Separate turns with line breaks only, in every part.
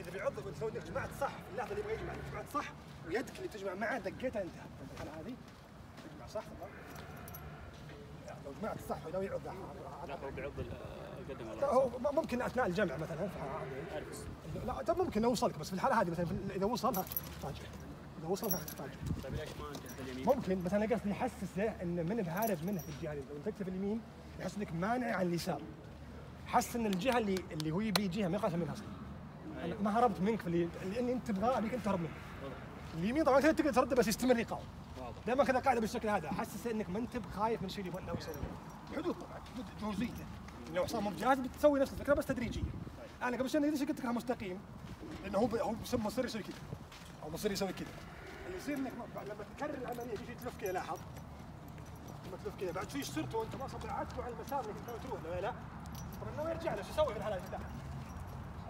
إذا بيعض لو انك جمعت صح في اللحظة اللي يبغى يجمع جمعت صح ويدك اللي تجمع معه دقيتها انت الحالة هذه تجمع صح لو جمعت صح ولو يعض
لا هو بيعض القدم ولا
هو ممكن أثناء الجمع مثلا
بس.
لا طب ممكن لو وصلك بس في الحالة هذه مثلا في- إذا وصل تفاجئ. إذا وصل تفاجئ.
طيب ليش ما أنت اليمين؟
ممكن مثلا قصدي يحسسه إن من بهارب منه في الجهة لو تكتب اليمين يحس إنك مانع عن اليسار. حس إن الجهة اللي اللي هو يبي جهه ما يخاف منها أصلا. أنا ما هربت منك في اللي, اللي أنت تبغاه ابيك أنت تهرب منه اليمين طبعا تقدر ترده بس يستمر يقاوم. دائما كذا قاعدة بالشكل هذا. حسس إنك ما أنت بخايف من الشيء اللي يبغى يسويه حدود طبعا حدود جوزية. لو حصان مو بجاهز بتسوي نفس الفكرة بس تدريجيه أنا قبل شوي ليش قلت لك مستقيم. لأنه هو هو مصير يسوي كذا. أو مصير يسوي كذا. اللي يصير إنك لما تكرر العملية تجي تلف كذا لاحظ؟ لما تلف كذا. بعد شوي صرت وأنت ما صبعته على المسار اللي كنت تروح له لا. طبعا انه يرجع له شو يسوي في الحالة؟ هذه؟ لا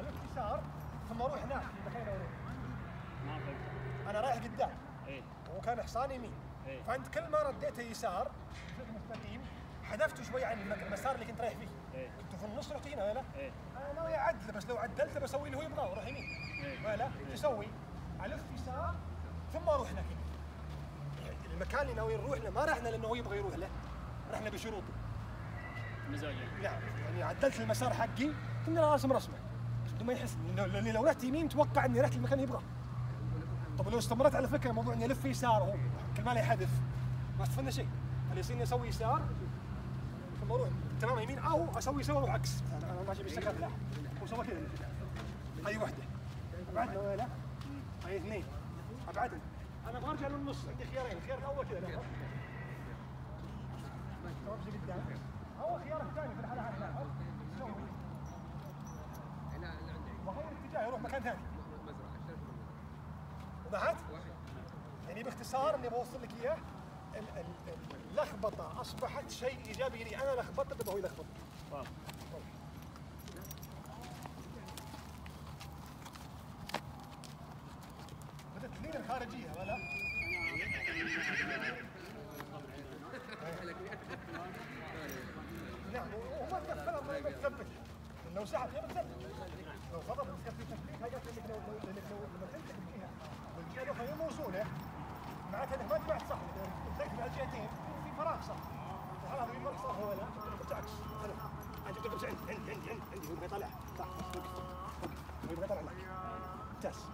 الف يسار ثم أروح هناك في.
ما فهمت
أنا رايح قدام
إيه.
وهو كان حصان يمين
إيه.
فأنت كل ما رديته يسار صرت مستقيم حذفته شوي عن المسار اللي كنت رايح فيه.
إيه.
كنت في النص رحت هنا ولا
إيه.
أنا ناوي اعدله بس لو عدلته بسوي اللي هو يبغاه وأروح يمين.
إيه.
ولا تسوي ألف يسار ثم أروح هناك. المكان اللي ناوي نروح له ما رحنا لأنه هو يبغى يروح له. رحنا بشروطه.
مزاج يعني.
نعم يعني عدلت المسار حقي كنا راسم رسمة. ما يحس. لاني لو رحت يمين توقع إني رحت المكان يبغاه. طب لو استمرت على فكرة موضوع إني ألف يسار هو كل ما لي حدث ما استفدنا شيء. اللي يصير أسوي يسار ثم أروح. تمام يمين أو أسوي يسار وأروح عكس. أنا ماشي بالسكر لا. هو سوى كذا هذه واحدة ابعدنا ولا هذه اثنين. ابعدنا أنا أبغى أرجع للنص. عندي خيارين. الخيار الأول كذا لاحظ أمشي قدام. أو خيار الثاني في الحاله هذه لاحظ سوي وغير مكان ثاني وضحت؟ يعني باختصار اني بوصل لك إياه. ال- ال- اللخبطة أصبحت شيء إيجابي لي. أنا لخبطت هو يلخبط؟ بدات تلين الخارجية ولا؟ نعم وما تقفلها ما تثبت لو سحب هي بتثبت لو فضل بتكفي تثبيت هاي قالت لك لو لو لو لما تمسك الجهه والجهه الاخرى هي موصولة معناتها إنك ما جمعت صح. تمسكت على الجهتين في فراغ صح. هذا يمر صح ولا حلو انت تقول عندي عندي عندي عندي عندي. هو يبغى يطلع. صح. هو يبغى يطلع. ممتاز.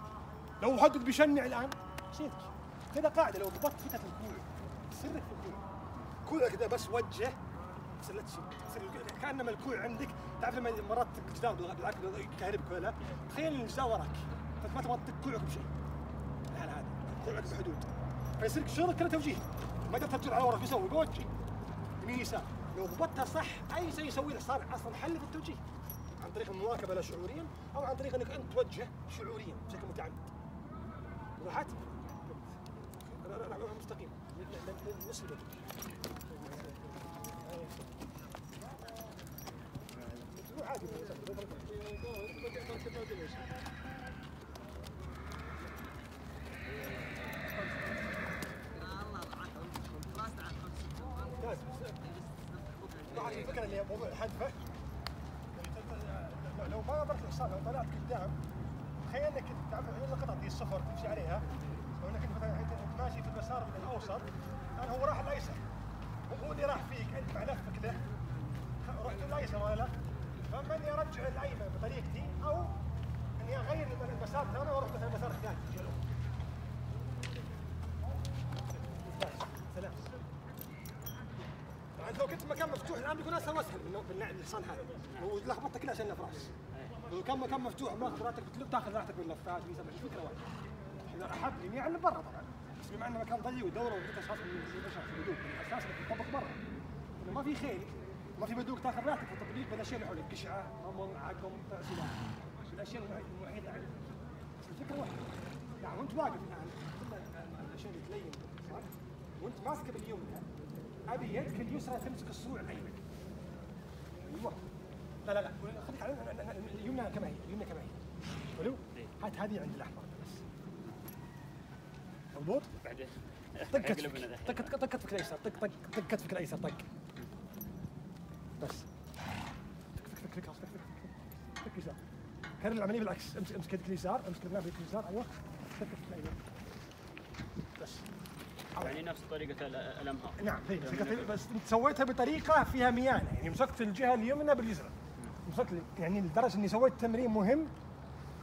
لو حدد بيشنع الآن سيدك كذا قاعدة لو ضبطت فتة الكوع سرك في الكوع. كوع كذا بس وجه تصير الكوع- كانما الكوع عندك. تعرف لما مرات الجدار بالعكس يكهربك ولا تخيل الجدار وراك. فانت ما تبغى تطق كوعك بشيء الحالة هذه كوعك بحدود. فيصير لك شغلك كله توجيه. ما قدرت ترجع على ورا بيسوي بوجه يمين يسار لو ضبطتها صح أي شيء يسوي له صار أصلا حل في التوجيه. عن طريق المواكبة لا شعوريا أو عن طريق إنك أنت توجه شعوريا بشكل متعمد. لا مستقيم. نص الوجه عادي ممتاز طبعا لو ما ضربت الحصان لو طلعت قدام تخيل انك تعرف هي القطعه دي الصفر تمشي عليها لو انك مثلا ماشي في المسار الاوسط الان هو راح الأيسر هو اللي راح فيك أنت مع له خ- رحت الأيسر ولا لا؟ فاما اني ارجع الايمن بطريقتي أو إني أغير المسار تماما وأروح مثلا المسار الثاني. سلام طبعا لو كنت مكان مفتوح الآن بيكون أسهل وأسهل من الحصان هذا. هو لخبطتك كلها عشان فراس لو كان مكان مفتوح ما راحتك بتلف تأخذ راحتك باللفات الفكرة واحدة اذا أحب اعلم برا طبعا. بس بما إنه مكان ضيق ودورة وبدك أشخاص من البشر في الهدوء الأساس إنك تطبق برا. ما في خيل ما في بدوك تاخذ راحتك في التطبيق بالاشياء اللي حولك قشعه رمل عقم سلاح الاشياء المحيطه عليك الفكرة واحدة. يعني وأنت واقف الان الاشياء اللي تلين؟ وأنت ماسكة باليمنى أبي يدك اليسرى تمسك الصروع الايمن أيوه. لا لا لا. خليك على اليمنى كما هي اليمنى كما هي. ولو هات هذه عند الأحمر بس. مضبوط
بعدين.
طق كتفك طق طق كتفك الايسر طق طق طق كتفك الايسر طق. بس. طق طق طق طق طق طق يسار كرر العملية بالعكس. امسك امسك يدك اليسار امسك بيدك اليسار. أيوه. كتف الايمن بس.
يعني نفس طريقة ال- الأمهار
نعم هي بس انت سويتها بطريقة فيها ميانة. يعني مسكت الجهة اليمنى باليسرى مسكت يعني لدرجة إني سويت تمرين مهم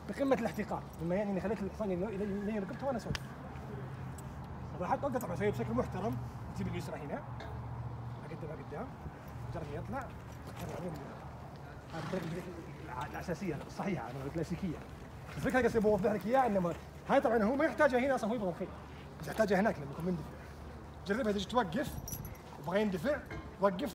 بقمة الاحتقار. مما يعني إني خليت الحصان يلي رقبته وأنا أسوي لاحظت اوقف طبعا اسويه بشكل محترم. تجيب اليسرى هنا. اقدمها قدام جرب يطلع. الأساسية الصحيحه الكلاسيكيه الفكرة قصدي بوضح لك إياها إنما هاي طبعا هو ما يحتاجها هنا أصلا هو يبغى الخيل بس يحتاجها هناك لما يكون مندفع. جربها تجي توقف يبغى يندفع وقف.